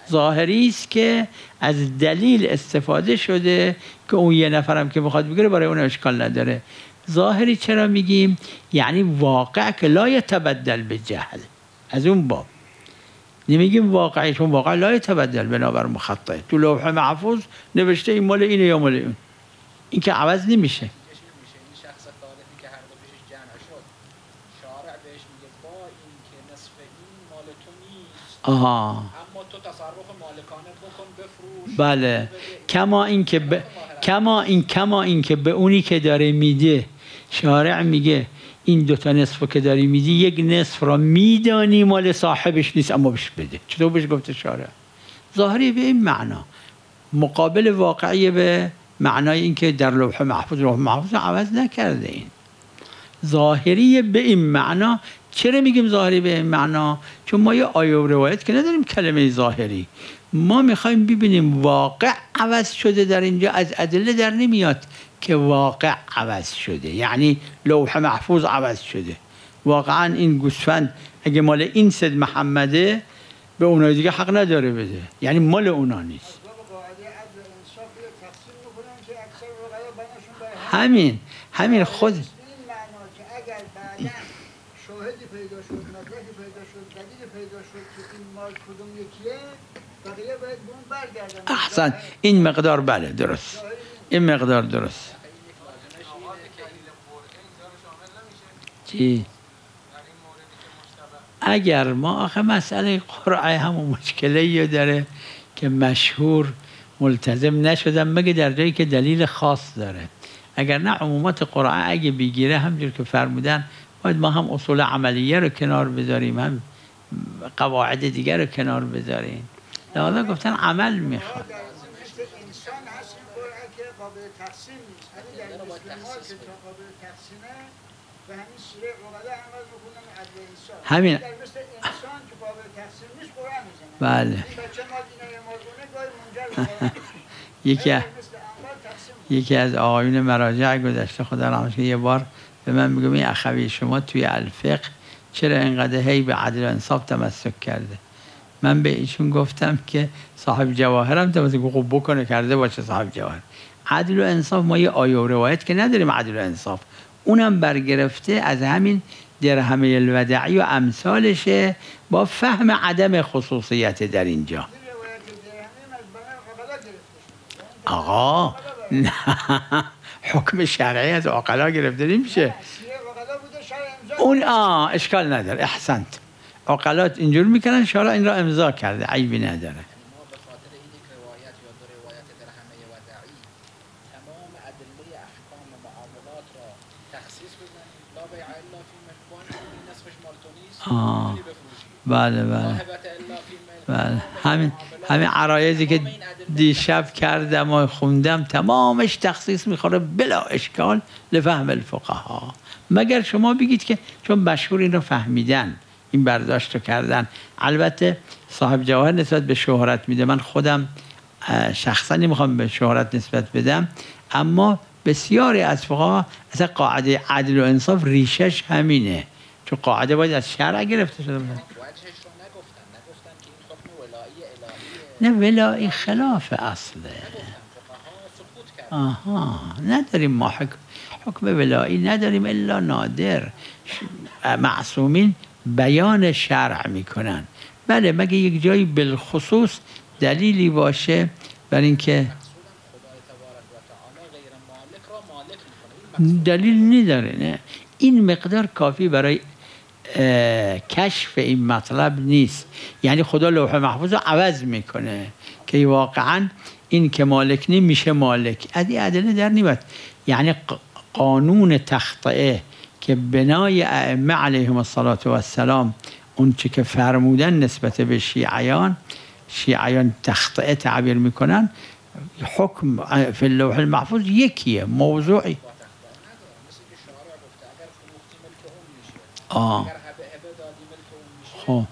ظاهری است که از دلیل استفاده شده که اون یه نفرم که بخواد بگیره برای اون اشکال نداره. ظاهری چرا میگیم؟ یعنی واقع که لا یتبدل به جهل. از اون باب. نمیگیم واقعی چون واقع لا یتبدل بنابر مخطئ. تو لوح محفوظ نوشته این مال اینه یا مال اون. این که عوض نمیشه چشم میشه این شخص ثالثی که هر دو پیشش جمع شد شارع بهش میگه با این که نصف این مال تو نیست آها. اما تو تصرف مالکانه بکن بفروش. بله. کما این که ب... کما این کما این که به اونی که داره میده شارع میگه این دوتا نصف رو که داری میدی یک نصف را میدانی مال صاحبش نیست اما بهش بده. چطور بهش گفته شارع؟ ظاهری به این معنا. مقابل واقعی به معنای اینکه در لوح محفوظ لوح محفوظ عوض نکرده این. ظاهری به این معنا چرا میگیم ظاهری به معنا؟ چون ما یه آیه و روایت که نداریم کلمه ظاهری. ما می‌خوایم ببینیم واقع عوض شده در اینجا از ادله در نمیاد که واقع عوض شده. یعنی لوح محفوظ عوض شده. واقعا این گوسفند اگه مال این سید محمده به اونای دیگه حق نداره بده. یعنی مال اونا نیست. بابا قاعده عدل و انصاف رو تقسیم می‌کنن که اکثر وقایع بینشون به هم همین همین خود این معنا که اگر بعدا شاهدی پیدا شد مدرکی پیدا شد دلیلی پیدا شد که این احسن این مقدار بله درست. این مقدار درست. چی؟ اگر ما آخه مسئله قرعه همون مشکله یا داره که مشهور ملتزم نشدن مگه در جایی که دلیل خاص داره. اگر نه عمومات قرعه اگه بگیره همجور که فرمودن باید ما هم اصول عملیه رو کنار بذاریم هم قواعد دیگر رو کنار بذاریم لذا گفتن عمل می‌خواد همین بله. یکی. یکی از آقایون مراجع گذشته خدا رحمتش کنه یه بار به من میگم این اخوی شما توی الفقه چرا اینقدر هی به عدل و انصاف تمسک کرده؟ من به ایشون گفتم که صاحب جواهرم تمسک خب بکنه کرده باشه صاحب جواهر. عدل و انصاف ما یه آیه و روایت که نداریم عدل و انصاف. اونم برگرفته از همین درهمه الودعی و امثالشه با فهم عدم خصوصیت در اینجا. آقا نه. حکم شرعی از عقلا گرفته نمیشه سیره قبلا بوده شرع امضا اون آه اشکال نداره. احسنت. عقلات اینجور می‌کنن شارع این را امضا کرده. عیبی نداره. آه. بله بله. بله. همین همین عرایزی که دیشب کردم و خوندم تمامش تخصیص می‌خوره بلا اشکال لفهم الفقها. مگر شما بگید که چون مشهور این رو فهمیدن این برداشت رو کردن. البته صاحب جواهر نسبت به شهرت میده. من خودم شخصا نمی‌خوام به شهرت نسبت بدم. اما بسیاری از فقها اصلا قاعده عدل و انصاف ریشش همینه. چون قاعده باید از شرع گرفته شده نه ولایی خلاف اصله. آها نداریم ما حکم, حکم ولایی نداریم الا نادر. معصومین بیان شرع می‌کنن. بله مگه یک جایی بالخصوص دلیلی باشه بر اینکه دلیل نداره نه. این مقدار کافی برای کشف این مطلب نیست. یعنی خدا لوح محفوظ عوض می‌کنه که واقعا این که مالک نی میشه مالک. از این ادله در نیمد یعنی قانون تخطئه که بنای ائمه علیهم الصلاة و السلام اون چه که فرمودن نسبت به شیعیان شیعیان تخطئه تعبیر می‌کنن حکم فی اللوح المحفوظ یکیه موضوعی. آه. خب.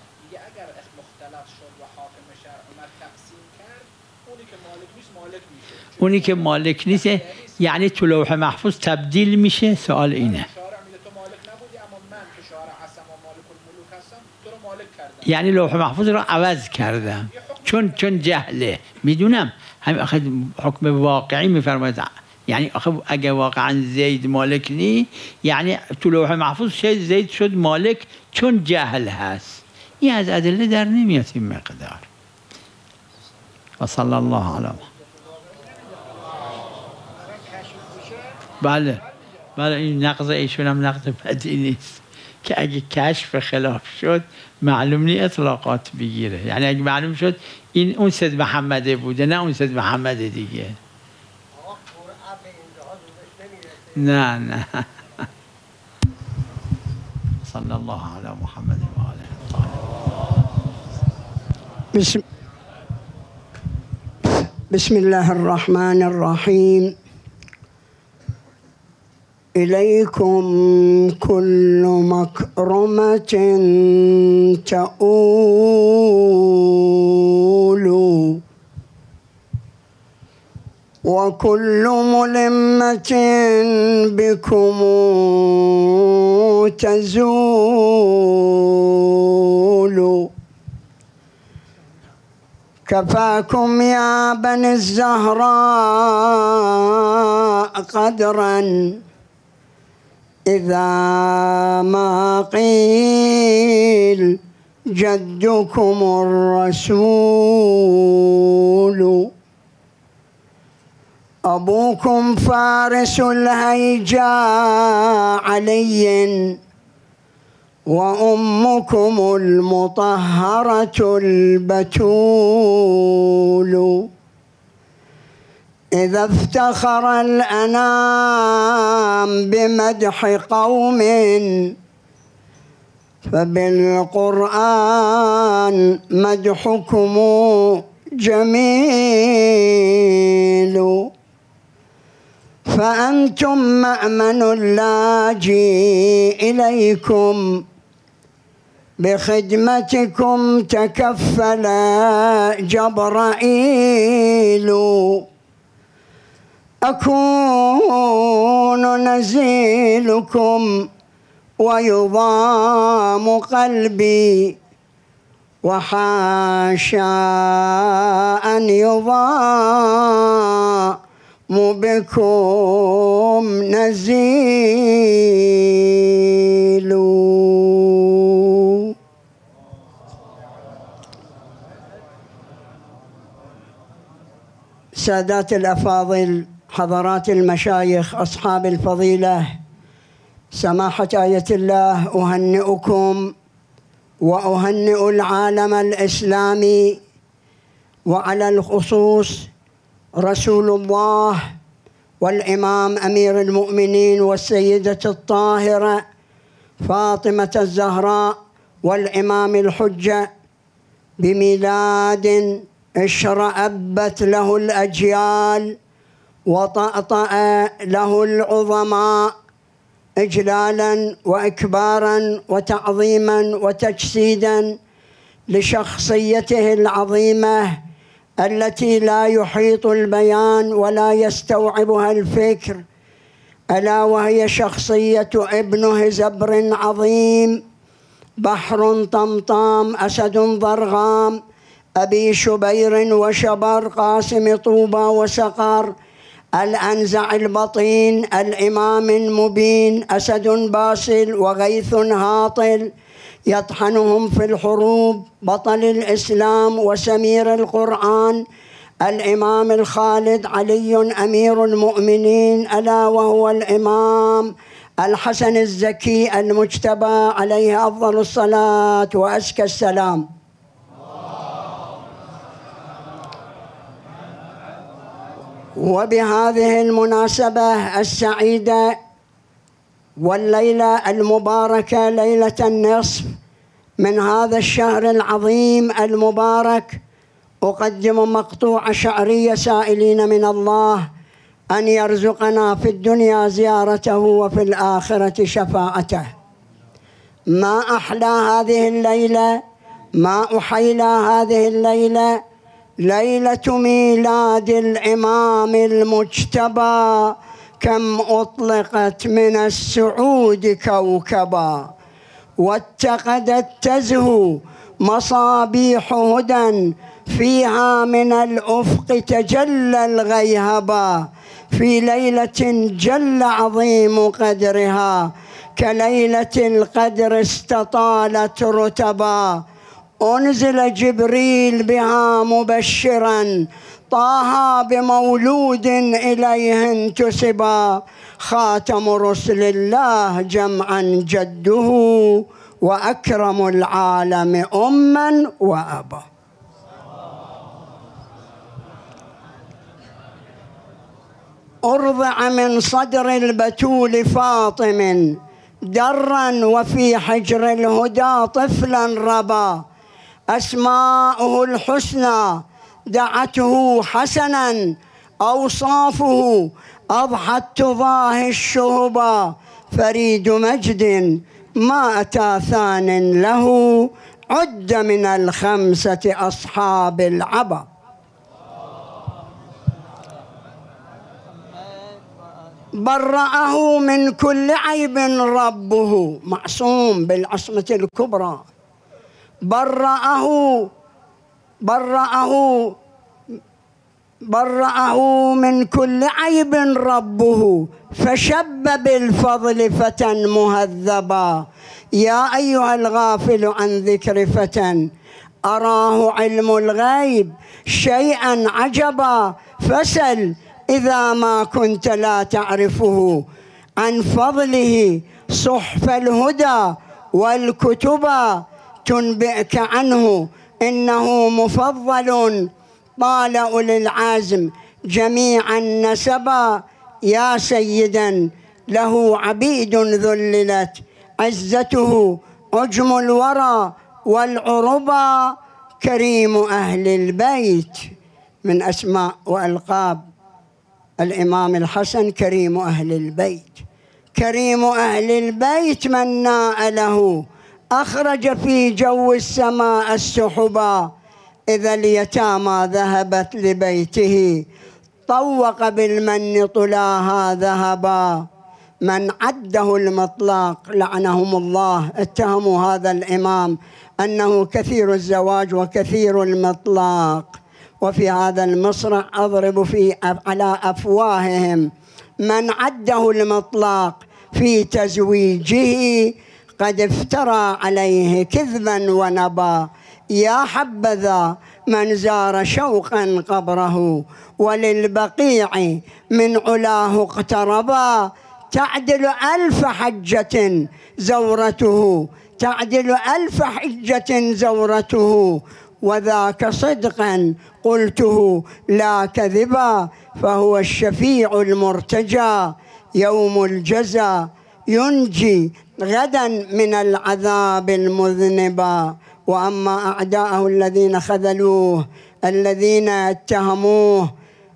اونی که مالک نیست یعنی تو لوح محفوظ تبدیل میشه. سوال اینه. یعنی لوح محفوظ رو عوض کردم. چون چون جهله. می‌دونم. همین آخه حکم واقعی میفرماید. یعنی آخه اگه واقعا زید مالک نی یعنی تو لوح محفوظ شد زید شد مالک چون جهل هست. این از ادله در نمیاد این مقدار. و صلی الله علیه. بله. بله این نقض ایشون هم نقض بدی نیست. که اگه کشف خلاف شد معلوم نی اطلاقات بگیره. یعنی اگه معلوم شد این اون سید محمده بوده نه اون سید محمد دیگه. نه نه. صلی الله علی محمد و آله. بسم بسم الله الرحمن الرحيم. إليكم كل مكرمة تؤول. وكل ملمة بكم تزول. كفاكم يا بني الزهراء قدرا. إذا ما قيل جدكم الرسول. أبوكم فارس الهيجاء علي. وأمكم المطهرة البتول. إذا افتخر الأنام بمدح قوم فبالقرآن مدحكم جميل. فأنتم مأمن اللاجي إليكم بخدمتكم تكفل جبرائيل. أكون نزيلكم ويضام قلبي. وحاشا أن يضام بكم نزيل. السادات الأفاضل حضرات المشايخ أصحاب الفضيلة. سماحة آية الله أهنئكم وأهنئ العالم الإسلامي وعلى الخصوص رسول الله والإمام أمير المؤمنين والسيدة الطاهرة فاطمة الزهراء والإمام الحجة بميلاد اشرأبت له الأجيال وطأطأ له العظماء إجلالا وإكبارا وتعظيما وتجسيدا لشخصيته العظيمة التي لا يحيط البيان ولا يستوعبها الفكر ألا وهي شخصية ابن هزبر عظيم بحر طمطام أسد ضرغام أبي شبير وشبر قاسم طوبى وسقر الأنزع البطين الإمام المبين أسد باسل وغيث هاطل يطحنهم في الحروب بطل الإسلام وسمير القرآن الإمام الخالد علي أمير المؤمنين ألا وهو الإمام الحسن الزكي المجتبى عليه أفضل الصلاة وأزكى السلام. وبهذه المناسبة السعيدة والليلة المباركة ليلة النصف من هذا الشهر العظيم المبارك أقدم مقطوعة شعرية سائلين من الله أن يرزقنا في الدنيا زيارته وفي الآخرة شفاعته ما أحلى هذه الليلة ما أحيلى هذه الليلة ليلة ميلاد الإمام المجتبى كم أطلقت من السعود كوكبا. واتقدت تزهو مصابيح هدى فيها من الأفق تجلى الغيهبا. في ليلة جل عظيم قدرها كليلة القدر استطالت رتبا. أنزل جبريل بها مبشرا طه بمولود إليه انتسبا. خاتم رسل الله جمعا جده وأكرم العالم أما وأبا. أرضع من صدر البتول فاطم درا وفي حجر الهدى طفلا ربا. أسماؤه الحسنى دعته حسنا أوصافه أضحت تضاهي الشهبا فريد مجد ما أتى ثان له عد من الخمسة أصحاب العبا. برأه من كل عيب ربه معصوم بالعصمة الكبرى. برأه برأه برأه من كل عيب ربه فشب بالفضل فتى مهذبا. يا أيها الغافل عن ذكر فتى أراه علم الغيب شيئا عجبا. فسل إذا ما كنت لا تعرفه عن فضله صحف الهدى والكتب تنبئك عنه إنه مفضل. طال أولي العزم جميعا نسبا يا سيدا له عبيد ذللت عزته عجم الورى والعربا كريم أهل البيت. من أسماء وألقاب الإمام الحسن كريم أهل البيت. كريم أهل البيت من ناء له أخرج في جو السماء السحبا إذا اليتامى ذهبت لبيته طوق بالمن طلاها ذهبا. من عده المطلاق لعنهم الله. اتهموا هذا الإمام أنه كثير الزواج وكثير المطلاق. وفي هذا المصرع أضرب في على أفواههم. من عده المطلاق في تزويجه قد افترى عليه كذبا ونبا. يا حبذا من زار شوقا قبره وللبقيع من علاه اقتربا. تعدل ألف حجة زورته تعدل ألف حجة زورته. وذاك صدقا قلته لا كذبا فهو الشفيع المرتجى. يوم الجزا ينجي غدا من العذاب المذنبا وأما أعداءه الذين خذلوه الذين اتهموه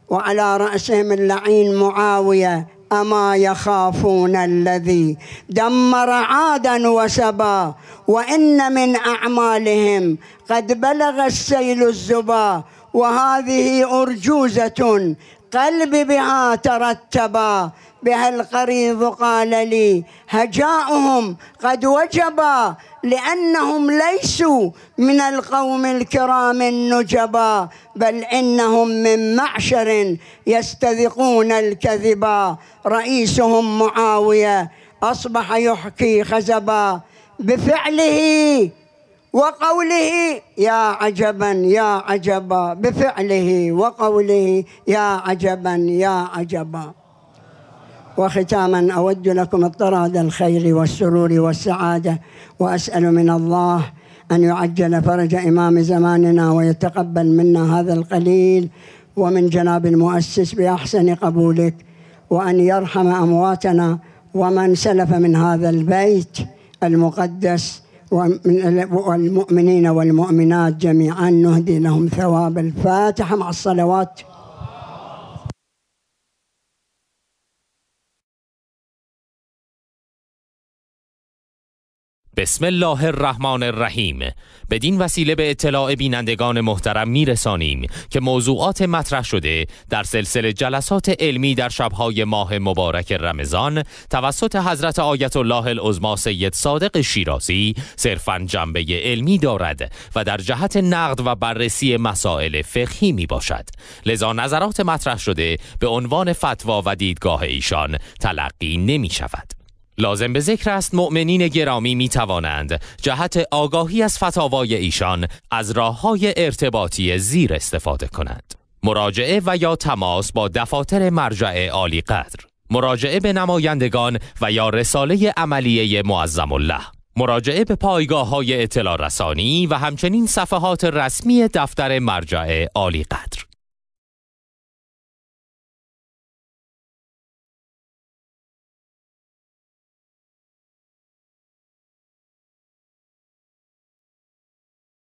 وعلى رأسهم اللعين معاوية أما يخافون الذي دمر عادا وسبا وإن من أعمالهم قد بلغ السيل الزبا. وهذه أرجوزة قلبي بها ترتبا بها القريض قال لي هجاؤهم قد وجبا لأنهم ليسوا من القوم الكرام النجبا بل إنهم من معشر يستذقون الكذبا رئيسهم معاوية أصبح يحكي خزبا بفعله. وقوله يا عجبا يا عجبا بفعله وقوله يا عجبا يا عجبا. وختاما أود لكم الطراد الخير والسرور والسعادة وأسأل من الله أن يعجل فرج إمام زماننا ويتقبل منا هذا القليل ومن جناب المؤسس بأحسن قبولك وأن يرحم أمواتنا ومن سلف من هذا البيت المقدس. والمؤمنين والمؤمنات جميعا نهدي لهم ثواب الفاتحة مع الصلوات. بسم الله الرحمن الرحیم. بدین وسیله به اطلاع بینندگان محترم میرسانیم که موضوعات مطرح شده در سلسله جلسات علمی در شبهای ماه مبارک رمضان توسط حضرت آیت الله العظما سید صادق شیرازی صرفا جنبه علمی دارد و در جهت نقد و بررسی مسائل فقهی می باشد لذا نظرات مطرح شده به عنوان فتوا و دیدگاه ایشان تلقی نمی شود لازم به ذکر است مؤمنین گرامی می توانند جهت آگاهی از فتاوای ایشان از راه های ارتباطی زیر استفاده کنند. مراجعه و یا تماس با دفاتر مرجع عالی قدر. مراجعه به نمایندگان و یا رساله عملیه معظم الله مراجعه به پایگاه های اطلاع رسانی و همچنین صفحات رسمی دفتر مرجع عالی قدر.